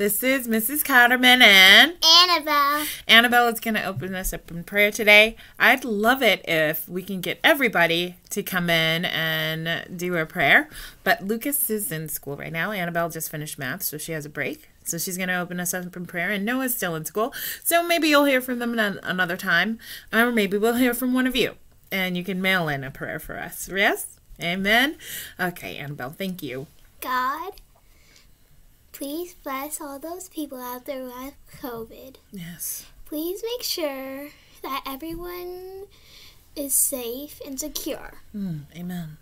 This is Mrs. Cotterman and Annabelle. Annabelle is going to open us up in prayer today. I'd love it if we can get everybody to come in and do a prayer. But Lucas is in school right now. Annabelle just finished math, so she has a break. So she's going to open us up in prayer. And Noah's still in school. So maybe you'll hear from them another time. Or maybe we'll hear from one of you. And you can mail in a prayer for us. Yes? Amen? Okay, Annabelle, thank you. God, please bless all those people out there who have COVID. Yes. Please make sure that everyone is safe and secure. Mm, amen.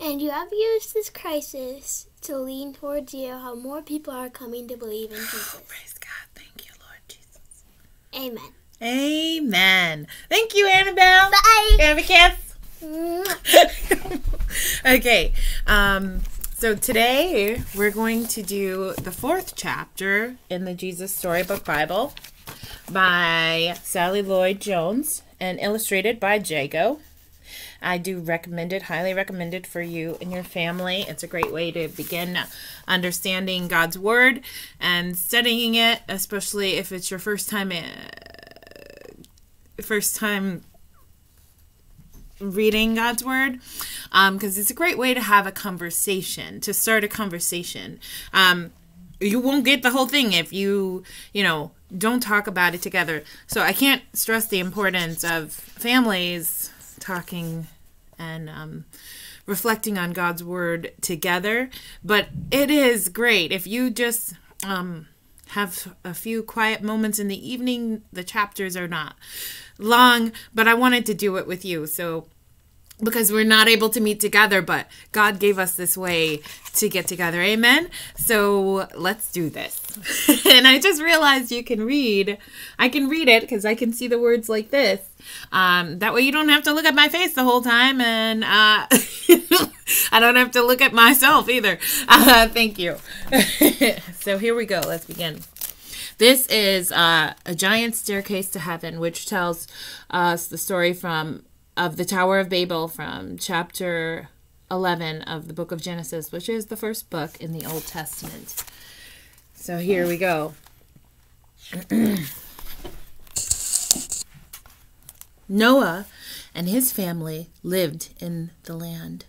And you have used this crisis to lean towards you how more people are coming to believe in Jesus. Praise God. Thank you, Lord Jesus. Amen. Amen. Thank you, Annabelle. Bye. Have a kiss. Okay. Um, so today we're going to do the fourth chapter in the Jesus Storybook Bible by Sally Lloyd Jones and illustrated by Jago. I do recommend it, highly recommend it for you and your family. It's a great way to begin understanding God's Word and studying it, especially if it's your first time, uh, first time reading God's Word, because it's a great way to have a conversation, to start a conversation. Um, you won't get the whole thing if you, you know, don't talk about it together. So I can't stress the importance of families talking and um, reflecting on God's word together. But it is great if you just um, have a few quiet moments in the evening. The chapters are not long, but I wanted to do it with you. So because we're not able to meet together, but God gave us this way to get together. Amen. So let's do this. and I just realized you can read. I can read it because I can see the words like this. Um, that way you don't have to look at my face the whole time, and uh, I don't have to look at myself either. Uh, thank you. so here we go. Let's begin. This is uh, a giant staircase to heaven, which tells us the story from of the Tower of Babel from chapter 11 of the book of Genesis, which is the first book in the Old Testament. So here we go. Noah and his family lived in the land.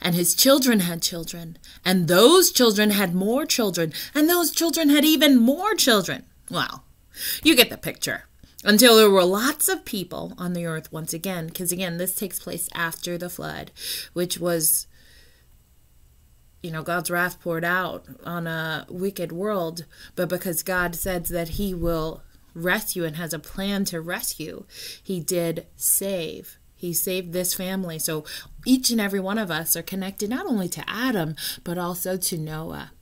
And his children had children, and those children had more children, and those children had even more children. Well, you get the picture. Until there were lots of people on the earth once again because again this takes place after the flood which was you know god's wrath poured out on a wicked world. But because god says that he will rescue and has a plan to rescue he did save he saved this family so each and every one of us are connected not only to adam but also to noah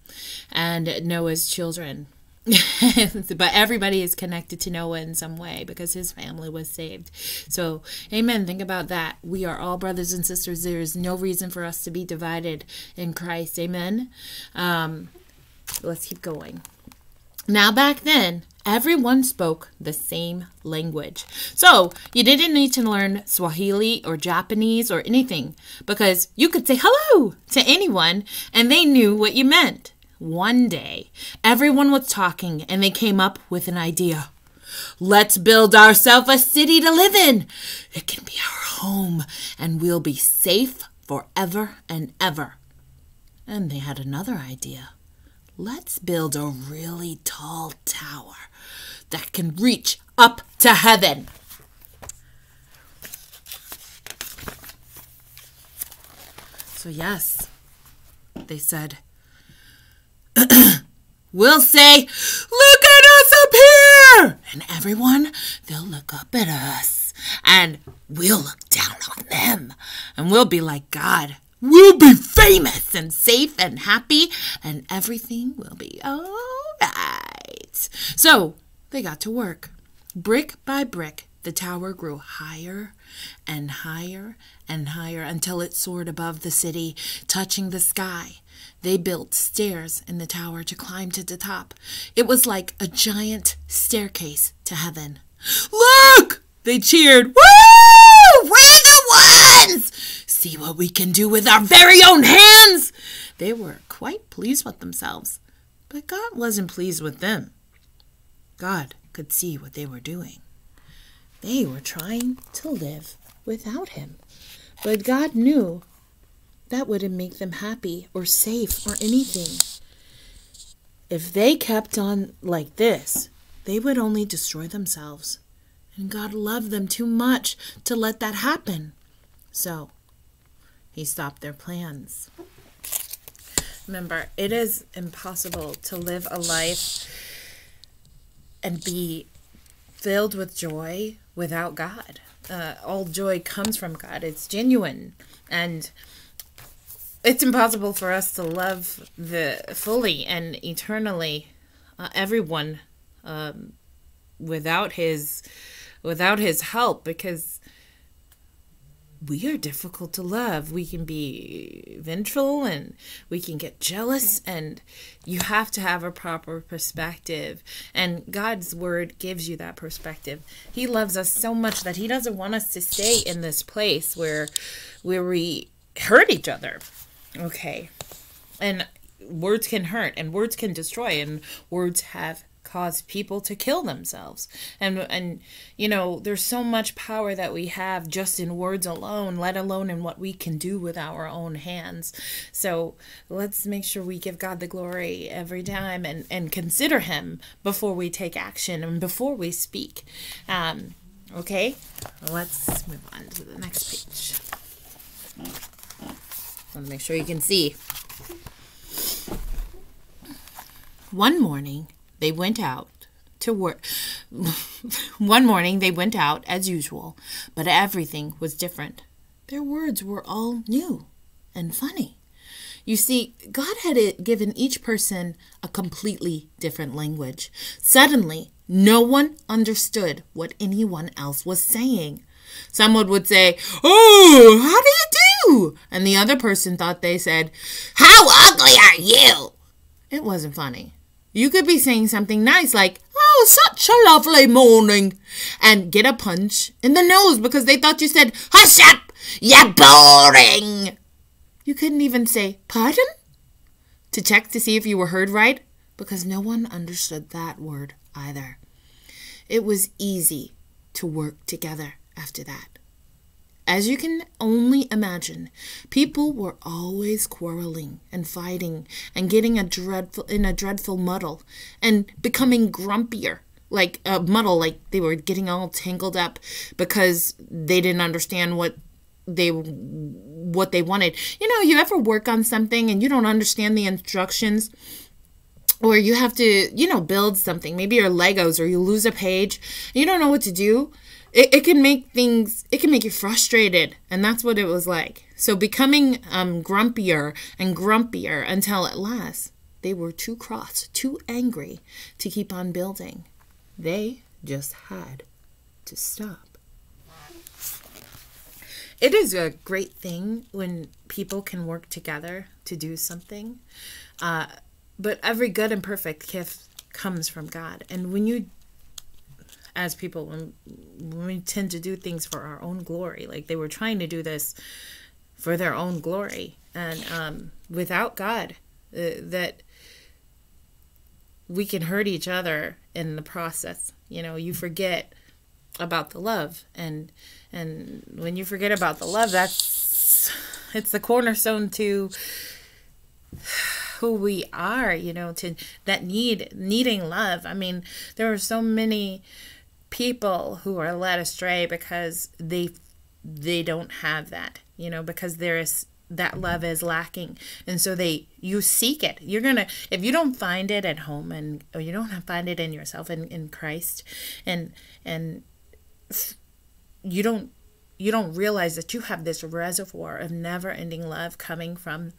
and noah's children but everybody is connected to Noah in some way because his family was saved. So, amen. Think about that. We are all brothers and sisters. There is no reason for us to be divided in Christ. Amen. Um, let's keep going. Now, back then, everyone spoke the same language. So, you didn't need to learn Swahili or Japanese or anything because you could say hello to anyone and they knew what you meant. One day, everyone was talking and they came up with an idea. Let's build ourselves a city to live in. It can be our home and we'll be safe forever and ever. And they had another idea. Let's build a really tall tower that can reach up to heaven. So, yes, they said, we'll say, Look at us up here! And everyone, they'll look up at us. And we'll look down on them. And we'll be like, God, we'll be famous and safe and happy. And everything will be all right. So they got to work. Brick by brick, the tower grew higher and higher and higher until it soared above the city, touching the sky. They built stairs in the tower to climb to the top. It was like a giant staircase to heaven. Look! They cheered. Woo! We're the ones! See what we can do with our very own hands! They were quite pleased with themselves. But God wasn't pleased with them. God could see what they were doing. They were trying to live without Him. But God knew that wouldn't make them happy or safe or anything. If they kept on like this, they would only destroy themselves. And God loved them too much to let that happen. So, He stopped their plans. Remember, it is impossible to live a life and be filled with joy without God. Uh, all joy comes from God, it's genuine. And it's impossible for us to love the fully and eternally uh, everyone um, without his without his help because we are difficult to love. We can be ventral and we can get jealous, and you have to have a proper perspective. And God's word gives you that perspective. He loves us so much that He doesn't want us to stay in this place where where we hurt each other. Okay. And words can hurt and words can destroy and words have cause people to kill themselves. And and you know, there's so much power that we have just in words alone, let alone in what we can do with our own hands. So let's make sure we give God the glory every time and, and consider him before we take action and before we speak. Um, okay, let's move on to the next page. Want to make sure you can see. One morning, they went out to work. One morning they went out as usual, but everything was different. Their words were all new and funny. You see, God had given each person a completely different language. Suddenly, no one understood what anyone else was saying. Someone would say, Oh, how do you do? And the other person thought they said, How ugly are you? It wasn't funny. You could be saying something nice like, Oh, such a lovely morning, and get a punch in the nose because they thought you said, Hush up, you're boring. You couldn't even say, Pardon? To check to see if you were heard right because no one understood that word either. It was easy to work together after that. As you can only imagine, people were always quarreling and fighting and getting a dreadful in a dreadful muddle and becoming grumpier, like a muddle, like they were getting all tangled up because they didn't understand what they what they wanted. You know, you ever work on something and you don't understand the instructions or you have to, you know, build something, maybe your Legos or you lose a page, you don't know what to do it, it can make things it can make you frustrated. And that's what it was like. So becoming um, grumpier and grumpier until at last they were too cross too angry to keep on building. They just had to stop. It is a great thing when people can work together to do something. Uh, but every good and perfect gift comes from god. And when you as people when, we tend to do things for our own glory. Like they were trying to do this for their own glory, and um, without God, uh, that we can hurt each other in the process. You know, you forget about the love, and and when you forget about the love, that's it's the cornerstone to who we are you know to that need needing love i mean there are so many people who are led astray because they they don't have that you know because there is that love is lacking. And so they you seek it. You're gonna if you don't find it at home and or you don't find it in yourself in, in christ and and you don't you don't realize that you have this reservoir of never ending love coming from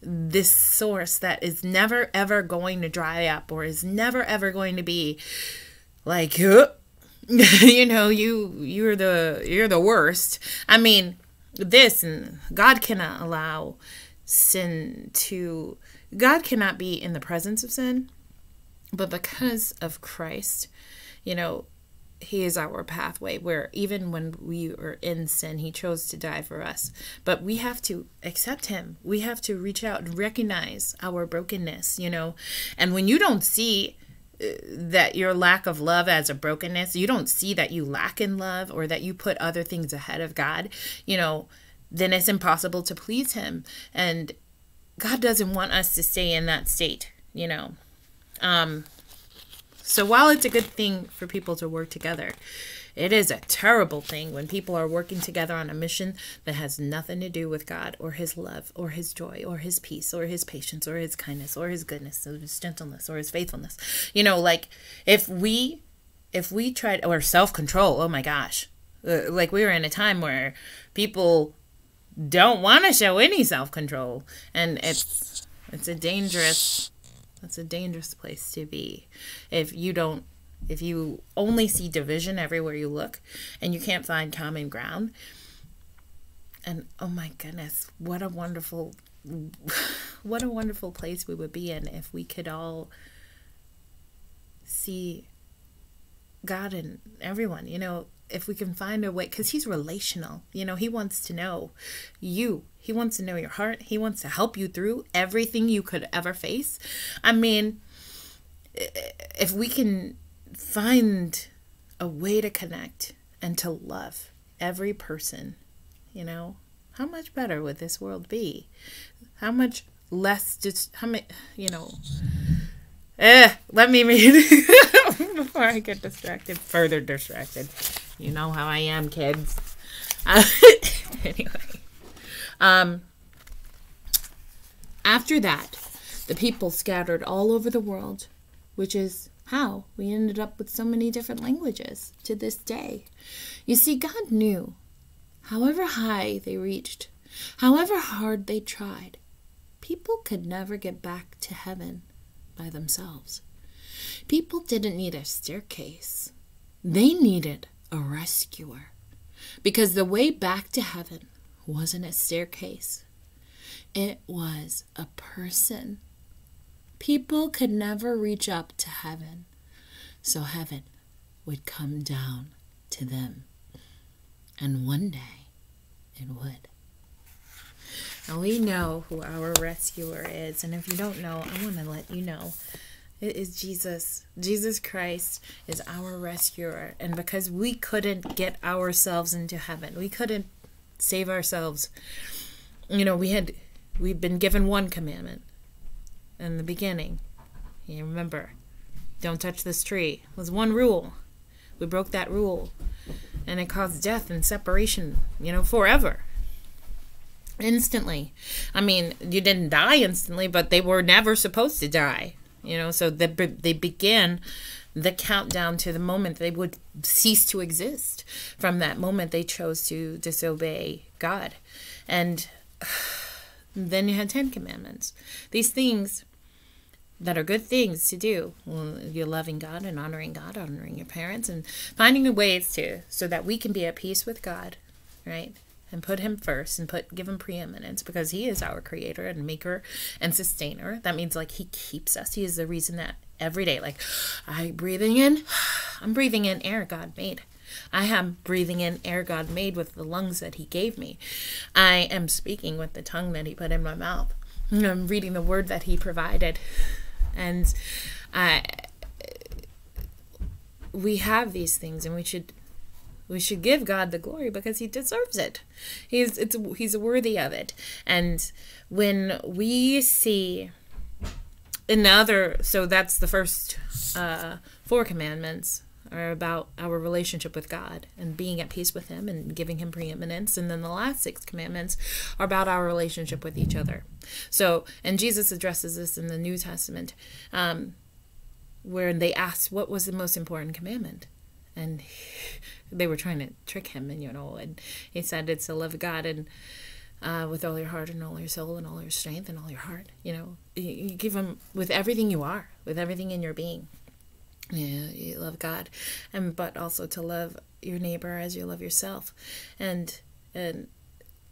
this source that is never ever going to dry up or is never ever going to be like you know you you're the you're the worst. I mean this and god cannot allow sin to god cannot be in the presence of sin but because of christ you know he is our pathway where even when we were in sin he chose to die for us. But we have to accept him. We have to reach out and recognize our brokenness you know. And when you don't see that your lack of love as a brokenness you don't see that you lack in love or that you put other things ahead of god you know then it's impossible to please him. And god doesn't want us to stay in that state you know. Um so while it's a good thing for people to work together, it is a terrible thing when people are working together on a mission that has nothing to do with God or His love or His joy or His peace or His patience or His kindness or His goodness or His gentleness or His faithfulness. You know, like if we, if we tried, or self control, oh my gosh. Uh, like we were in a time where people don't want to show any self control and it's it's a dangerous that's a dangerous place to be. If you don't if you only see division everywhere you look and you can't find common ground. And oh my goodness, what a wonderful what a wonderful place we would be in if we could all see God in everyone, you know, if we can find a way because he's relational you know he wants to know you. He wants to know your heart. He wants to help you through everything you could ever face. I mean if we can find a way to connect and to love every person you know? How much better would this world be? How much less just how many you know eh let me read before i get distracted further distracted. You know how I am, kids. Uh, anyway, um, after that, the people scattered all over the world, which is how we ended up with so many different languages to this day. You see, God knew, however high they reached, however hard they tried, people could never get back to heaven by themselves. People didn't need a staircase, they needed a rescuer. Because the way back to heaven wasn't a staircase, it was a person. People could never reach up to heaven, so heaven would come down to them. And one day it would. Now we know who our rescuer is, and if you don't know, I want to let you know. It is Jesus. Jesus Christ is our rescuer. And because we couldn't get ourselves into heaven, we couldn't save ourselves. You know, we had we've been given one commandment in the beginning. You remember, don't touch this tree. Was one rule. We broke that rule. And it caused death and separation, you know, forever instantly. I mean, you didn't die instantly, but they were never supposed to die you know so they, they begin the countdown to the moment they would cease to exist from that moment they chose to disobey god and then you had 10 commandments these things that are good things to do you're loving god and honoring god honoring your parents and finding the ways to so that we can be at peace with god right and put him first and put give him preeminence because he is our creator and maker and sustainer. That means like he keeps us. He is the reason that every day, like I breathing in, I'm breathing in air God made. I am breathing in air God made with the lungs that He gave me. I am speaking with the tongue that He put in my mouth. I'm reading the word that He provided. And I, we have these things and we should we should give God the glory because he deserves it. He's it's he's worthy of it. And when we see another so that's the first uh, four commandments are about our relationship with God and being at peace with him and giving him preeminence. And then the last six commandments are about our relationship with each other. So and Jesus addresses this in the New Testament um, where they asked, what was the most important commandment? And they were trying to trick him and you know and he said it's to love god and uh, with all your heart and all your soul and all your strength and all your heart you know. You, you give him with everything you are with everything in your being yeah you love god. And but also to love your neighbor as you love yourself. And and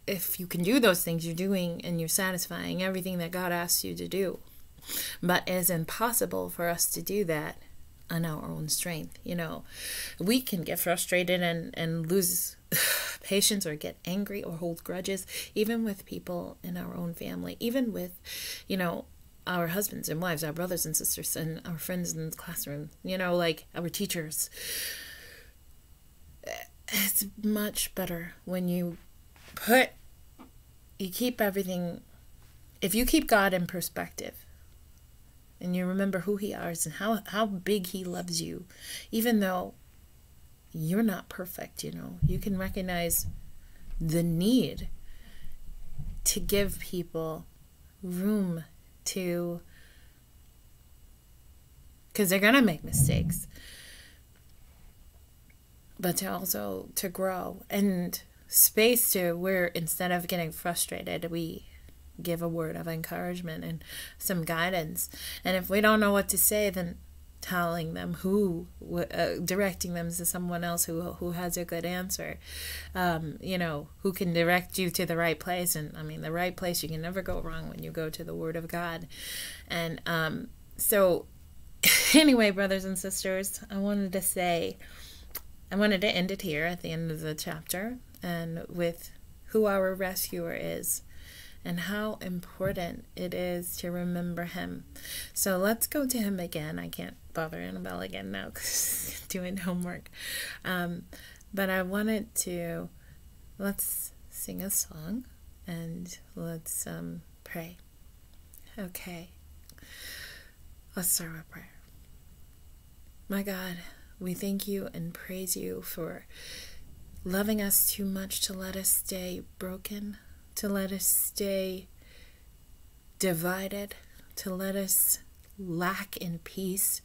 if you can do those things you're doing and you're satisfying everything that god asks you to do. But it is impossible for us to do that on our own strength. You know, we can get frustrated and, and lose patience or get angry or hold grudges, even with people in our own family, even with, you know, our husbands and wives, our brothers and sisters, and our friends in the classroom, you know, like our teachers. It's much better when you put, you keep everything, if you keep God in perspective and you remember who He is and how, how big He loves you, even though you're not perfect, you know, you can recognize the need to give people room to because they're gonna make mistakes but to also to grow. And space to where instead of getting frustrated we give a word of encouragement and some guidance. And if we don't know what to say then telling them who uh, directing them to someone else who who has a good answer. Um, you know who can direct you to the right place. And i mean the right place you can never go wrong when you go to the word of god. And um, so anyway brothers and sisters i wanted to say i wanted to end it here at the end of the chapter and with who our rescuer is and how important it is to remember him. So let's go to him again. I can't bother Annabelle again now because doing homework. Um, but I wanted to let's sing a song and let's um, pray. Okay. Let's start with prayer. My God, we thank you and praise you for loving us too much to let us stay broken, to let us stay divided, to let us lack in peace.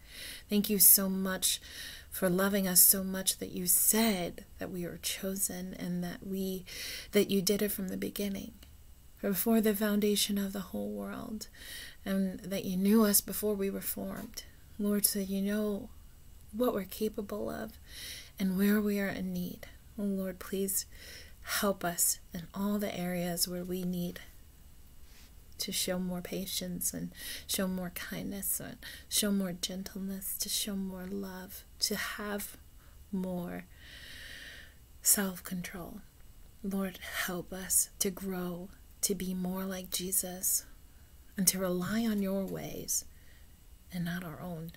Thank you so much for loving us so much that you said that we are chosen and that we that you did it from the beginning before the foundation of the whole world and that you knew us before we were formed lord so you know what we're capable of and where we are in need oh lord please help us in all the areas where we need to show more patience and show more kindness and show more gentleness, to show more love, to have more self control. Lord, help us to grow, to be more like Jesus, and to rely on your ways and not our own.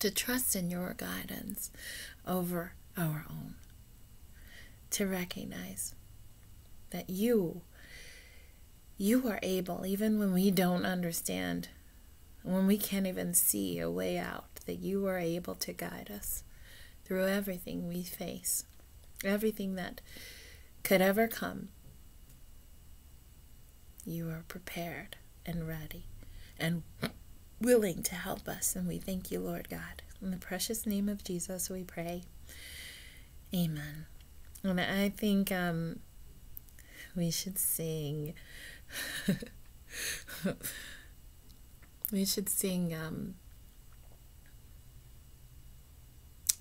To trust in your guidance over our own to recognize that you you are able even when we don't understand when we can't even see a way out that you are able to guide us through everything we face everything that could ever come. You are prepared and ready and willing to help us and we thank you lord god. In the precious name of jesus we pray. Amen and I think um, we should sing. we should sing. Um,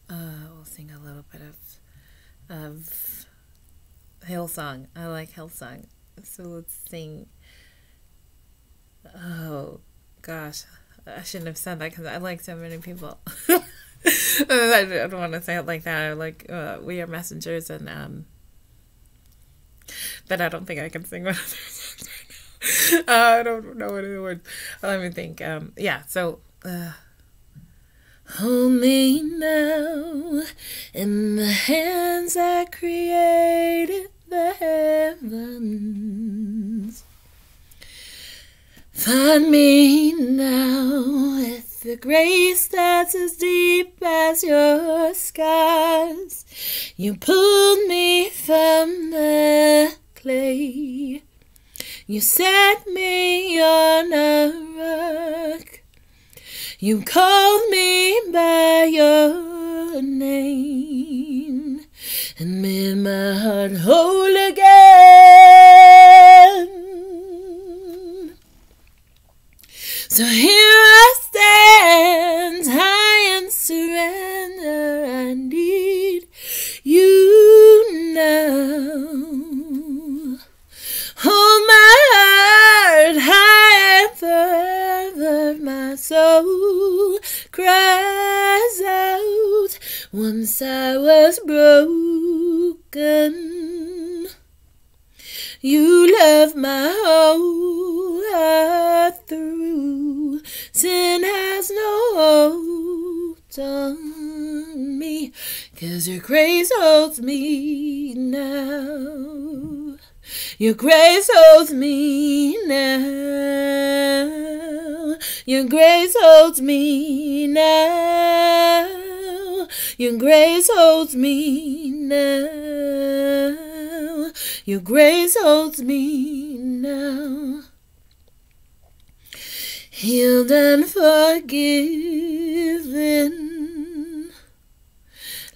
uh, we'll sing a little bit of of Hillsong. I like Hillsong, so let's sing. Oh gosh, I shouldn't have said that because I like so many people. I don't want to say it like that. Like uh, we are messengers, and um, but I don't think I can sing one of their songs I don't know what the words. Let me think. Um, yeah. So. Uh, Hold me now in the hands that created the heavens. Find me now the grace that's as deep as your skies. You pulled me from the clay. You set me on a rock. You called me by your name and made my heart whole Sin has no hold on me, cause your grace holds me now. Your grace holds me now. Your grace holds me now. Your grace holds me now. Your grace holds me now. Healed and forgiven.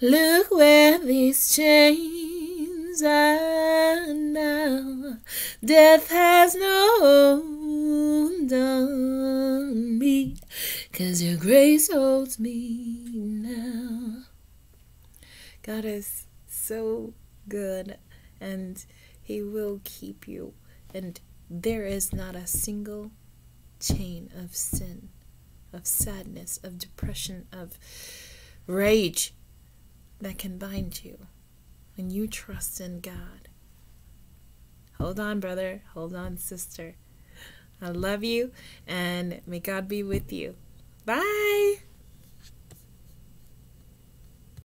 Look where these chains are now. Death has no hold on me, cause your grace holds me now. God is so good and He will keep you, and there is not a single chain of sin, of sadness, of depression, of rage that can bind you when you trust in God. Hold on, brother. Hold on, sister. I love you, and may God be with you. Bye.